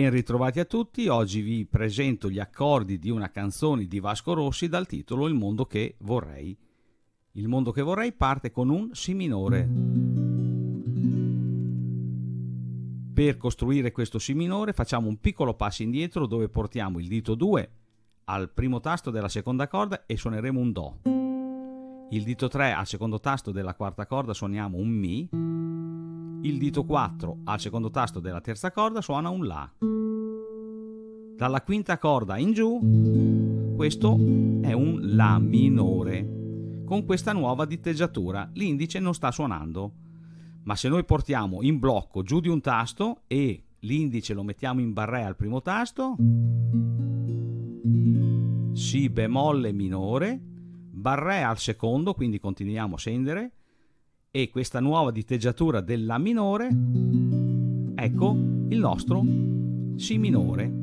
Ben ritrovati a tutti, oggi vi presento gli accordi di una canzone di Vasco Rossi dal titolo Il mondo che vorrei. Il mondo che vorrei parte con un Si minore. Per costruire questo Si minore facciamo un piccolo passo indietro dove portiamo il dito 2 al primo tasto della seconda corda e suoneremo un Do. Il dito 3 al secondo tasto della quarta corda suoniamo un Mi. Il dito 4 al secondo tasto della terza corda suona un La. Dalla quinta corda in giù, questo è un La minore con questa nuova diteggiatura l'indice non sta suonando. Ma se noi portiamo in blocco giù di un tasto e l'indice lo mettiamo in barré al primo tasto, Si bemolle minore, barré al secondo, quindi continuiamo a scendere, e questa nuova diteggiatura del La minore, ecco il nostro Si minore.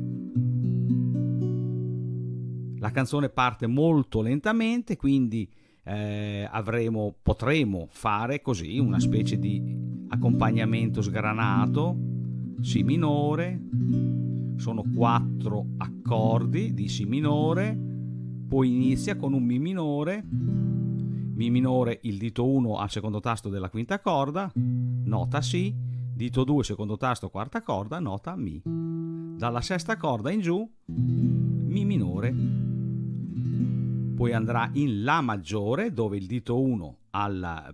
La canzone parte molto lentamente, quindi eh, avremo, potremo fare così una specie di accompagnamento sgranato, Si minore, sono quattro accordi di Si minore, poi inizia con un Mi minore, Mi minore il dito 1 al secondo tasto della quinta corda, nota Si, dito 2 secondo tasto quarta corda, nota Mi. Dalla sesta corda in giù, Mi minore poi andrà in La maggiore dove il dito 1 al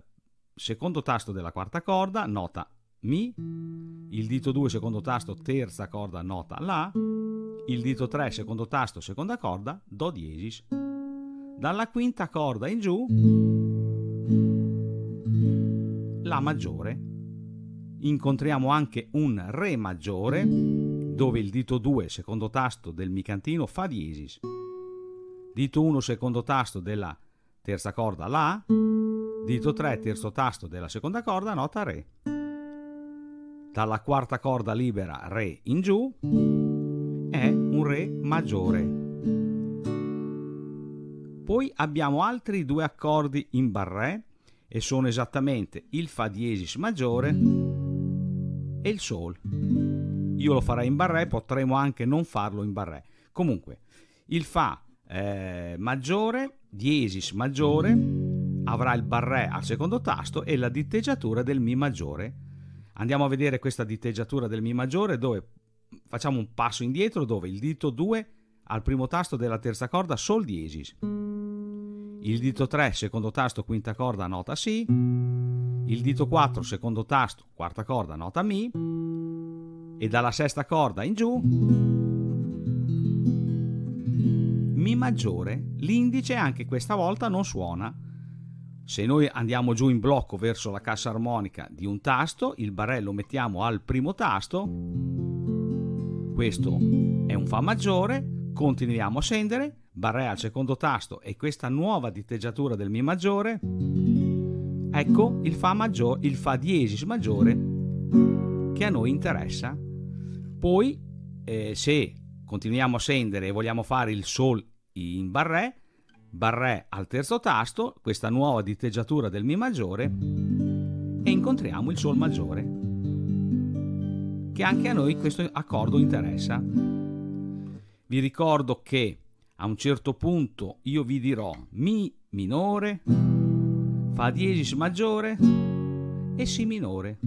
secondo tasto della quarta corda nota Mi, il dito 2 secondo tasto terza corda nota La, il dito 3 secondo tasto seconda corda Do diesis. Dalla quinta corda in giù La maggiore. Incontriamo anche un Re maggiore dove il dito 2 secondo tasto del mi cantino fa diesis dito 1 secondo tasto della terza corda La, dito 3 terzo tasto della seconda corda nota Re. Dalla quarta corda libera Re in giù è un Re maggiore. Poi abbiamo altri due accordi in barré e sono esattamente il Fa diesis maggiore e il Sol. Io lo farei in barré, potremmo anche non farlo in barré. Comunque, il Fa eh, maggiore, diesis maggiore, avrà il barré al secondo tasto e la diteggiatura del Mi maggiore. Andiamo a vedere questa diteggiatura del Mi maggiore dove facciamo un passo indietro dove il dito 2 al primo tasto della terza corda Sol diesis. Il dito 3 secondo tasto quinta corda nota Si. Il dito 4 secondo tasto quarta corda nota Mi. E dalla sesta corda in giù mi maggiore, l'indice anche questa volta non suona. Se noi andiamo giù in blocco verso la cassa armonica di un tasto, il barello mettiamo al primo tasto, questo è un Fa maggiore, continuiamo a scendere, barré al secondo tasto e questa nuova diteggiatura del Mi maggiore, ecco il Fa, maggiore, il fa diesis maggiore che a noi interessa. Poi, eh, se continuiamo a scendere e vogliamo fare il Sol in barré, barré al terzo tasto, questa nuova diteggiatura del Mi maggiore e incontriamo il Sol maggiore, che anche a noi questo accordo interessa. Vi ricordo che a un certo punto io vi dirò Mi minore, Fa diesis maggiore e Si minore.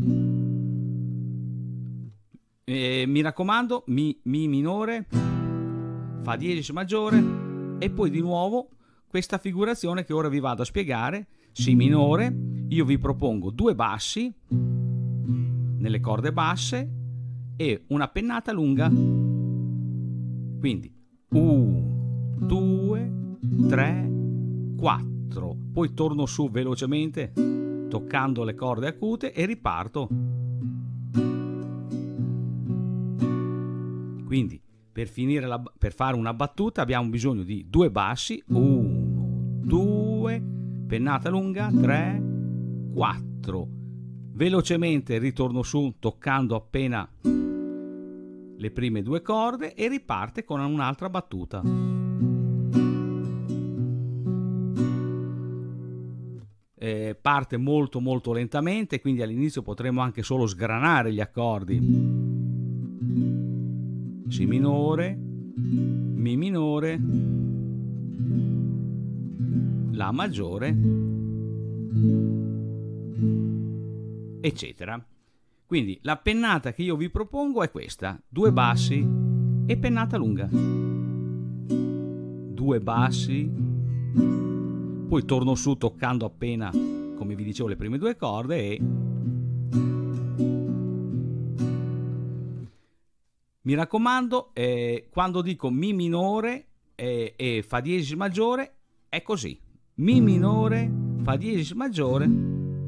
E mi raccomando, mi, mi minore, Fa diesis maggiore e poi di nuovo questa figurazione che ora vi vado a spiegare, Si minore, io vi propongo due bassi nelle corde basse e una pennata lunga. Quindi 1, 2, 3, 4. Poi torno su velocemente toccando le corde acute e riparto. Quindi per, la, per fare una battuta abbiamo bisogno di due bassi, 1, 2, pennata lunga, 3, 4. Velocemente ritorno su toccando appena le prime due corde e riparte con un'altra battuta. Eh, parte molto molto lentamente, quindi all'inizio potremo anche solo sgranare gli accordi Si minore, Mi minore, La maggiore, eccetera. Quindi la pennata che io vi propongo è questa, due bassi e pennata lunga. Due bassi, poi torno su toccando appena, come vi dicevo, le prime due corde e... Mi raccomando, eh, quando dico Mi minore eh, e Fa diesis maggiore è così. Mi minore, Fa diesis maggiore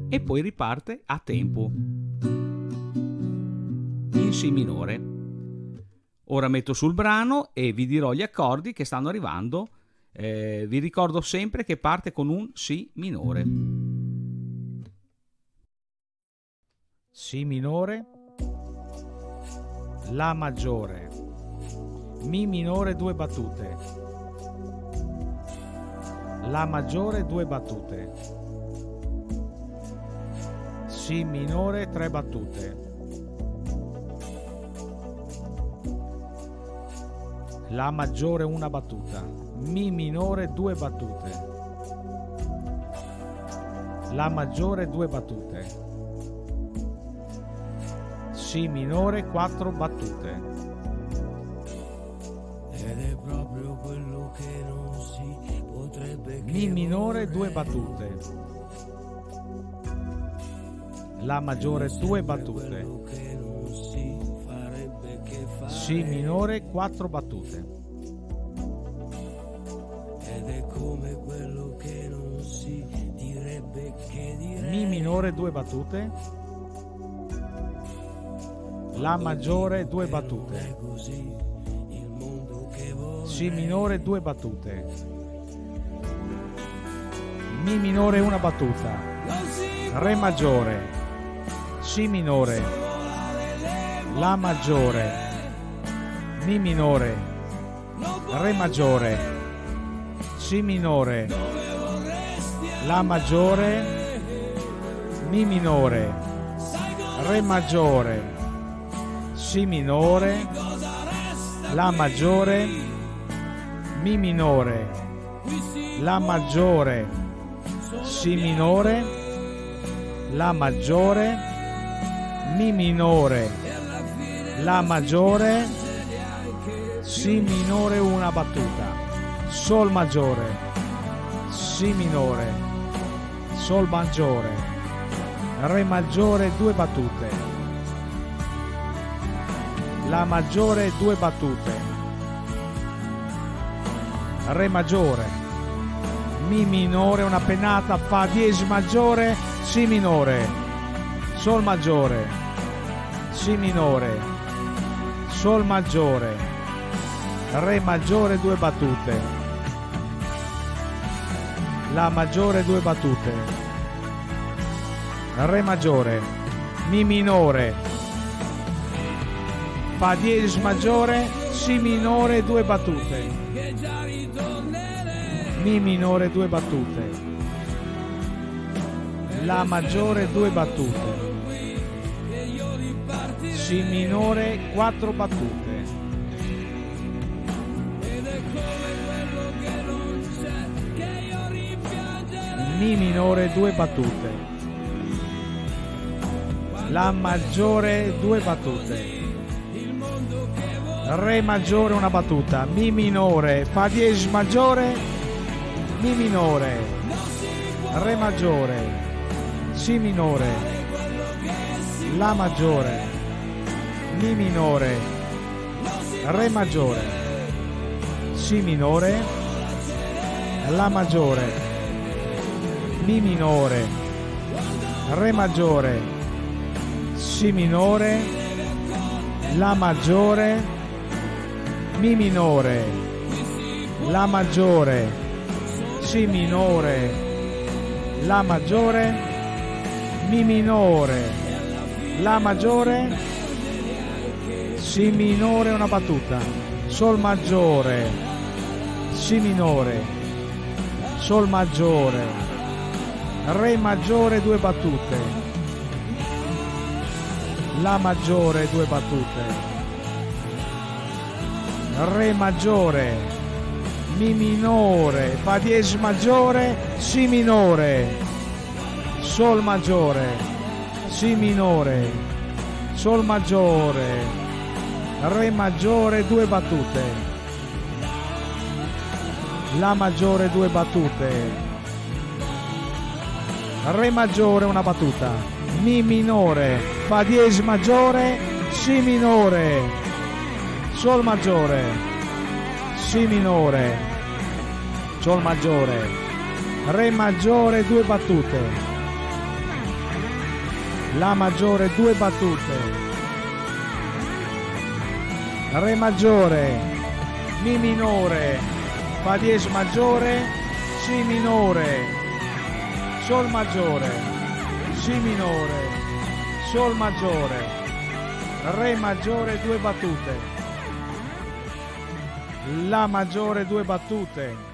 e poi riparte a tempo in Si minore. Ora metto sul brano e vi dirò gli accordi che stanno arrivando. Eh, vi ricordo sempre che parte con un Si minore. Si minore, La maggiore, Mi minore due battute, La maggiore due battute, Si minore tre battute. La maggiore una battuta, Mi minore due battute, La maggiore due battute, Si minore quattro battute. Ed è proprio quello che non si potrebbe Mi minore due battute, La maggiore due battute, Si minore quattro battute, ed è come quello che non si direbbe che dire Mi minore due battute, La maggiore due battute, Si minore due battute, Mi minore una battuta, Re maggiore, Si minore, La maggiore, Mi minore, Re maggiore, Si minore, La maggiore, Mi minore, Re maggiore, Si minore, La maggiore, Mi minore, La maggiore, Si minore, La maggiore, Mi minore, La maggiore, Si minore una battuta, Sol maggiore, Si minore, Sol maggiore, Re maggiore due battute, La maggiore due battute, Re maggiore, Mi minore una pennata, Fa diesis maggiore, Si minore, Sol maggiore, Si minore, Sol maggiore, Re maggiore due battute, La maggiore due battute, Re maggiore, Mi minore, Fa diesis maggiore, Si minore due battute. Mi minore due battute. La maggiore due battute. Si minore quattro battute. Mi minore due battute. La maggiore due battute. Re maggiore una battuta, Mi minore, Fa diesis maggiore, Mi minore, Re maggiore, Si minore, La maggiore, Mi minore, Re maggiore, Si minore, La maggiore, Mi minore, Re maggiore, Si minore, La maggiore, Mi minore, La maggiore, Si minore, La maggiore, Mi minore, La maggiore, Si minore una battuta, Sol maggiore, Si minore, Sol maggiore, Re maggiore due battute, La maggiore due battute, Re maggiore, Mi minore, Fa diesis maggiore, Si minore, Sol maggiore, Si minore, Sol maggiore, Re maggiore, due battute. La maggiore, due battute. Re maggiore, una battuta. Mi minore, Fa diesis maggiore, Si minore, Sol maggiore, Si minore, Sol maggiore, Re maggiore, due battute. La maggiore, due battute. Re maggiore, Mi minore, Fa diesis maggiore, Si minore, Sol maggiore, Si minore, Sol maggiore, Re maggiore, due battute. La maggiore, due battute.